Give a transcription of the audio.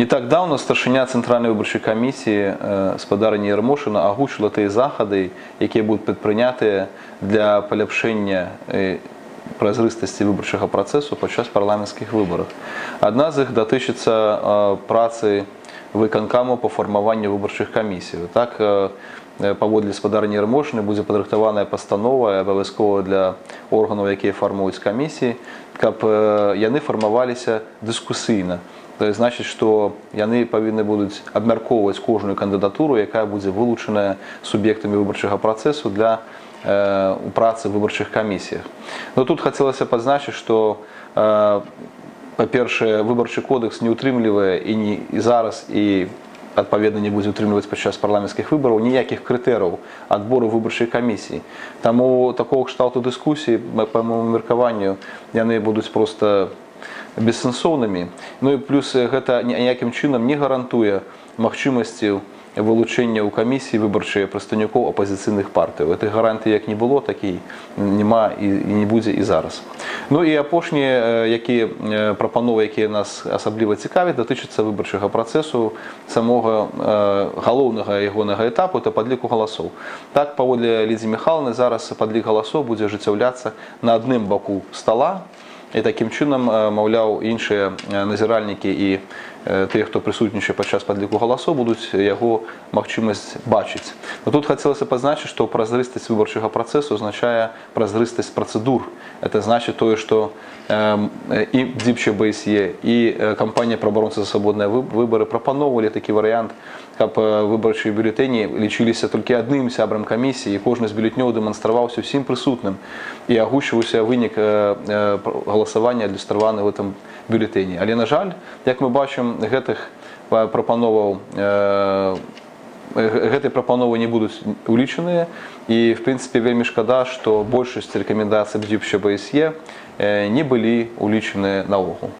Не так давно старшиня Центральної виборчої комісії е, спадарення Єрмошина агучила ті заходи, які будуть підприйняті для поліпшення е, прозрыстости выборчего процесу подчас парламентских выборах. Одна з них дотичиться е, праці виконкаму по формуванню виборчих комісій. Так, паводле спадарні Єрмошини буде підрихтована постанова обов'язково для органів, які формують комісії, каб яны фармаваліся дыскусійна. Значит, што яны павінны будуць абмяркоўваць кожную кандыдатуру, якая будзе вылучаная суб'ектамі выбарчага працэсу для у працы выбарчых камісіях. Но тут хацелася пазначыць, што э, па-першае, выбарчы кодекс не ўтрымлівае і, не, і зараз і адпаведна не будзе ўтрымліваць падчас парламенцкіх выбараў ніякіх крытэраў адбору выбарчай камісіі. Таму такого кшталту дыскусіі, па майму меркаванню, яны будуць проста бессэнсоўнымі. Ну і плюс гэта ніякім чынам не гарантуе магчымасці вылучэння ў камісіі выбарчыя прадстаўнікоў апазіцыйных партыяў. Гэтай гарантыі як не было, такі няма і, не будзе і зараз. Ну і апошнія якія прапановы, якія нас асабліва цікавяць, датычацца выбарчага працэсу самога галоўнага ягонага этапу это падліку галасоў. Так паводле Лідзі Михайловны зараз падлік галасоў будзе ажыццяўляцца на адным баку стала, і такім чынам маўляў іншыя назіральнікі і тыя хто прысутнічае падчас падліку галасоў будуць яго магчымасць бачыць но тут хацелася пазначыць што празрыстасць выбарчага працэсу азначае празрыстасць працэдур это значит тое што і дзіпча бсе і кампанія праабаронцы за свабодныя выбары прапаноўвалі такі варыянт каб выбарчыя бюлетэні лічыліся толькі адным сябрам камісіі і кожны з бюлетнёў дэманстраваўся ўсім прысутным і агучваўся вынік галасавання адлюстраваны в этом бюлетэні але на жаль як мы бачым гэтых прапановаў гэтай прапановы не будуць улічаныя. І в прынцыпе вельмі шкада што большасць рэкамендацый бдзіпща бсе не былі улічаныя наогул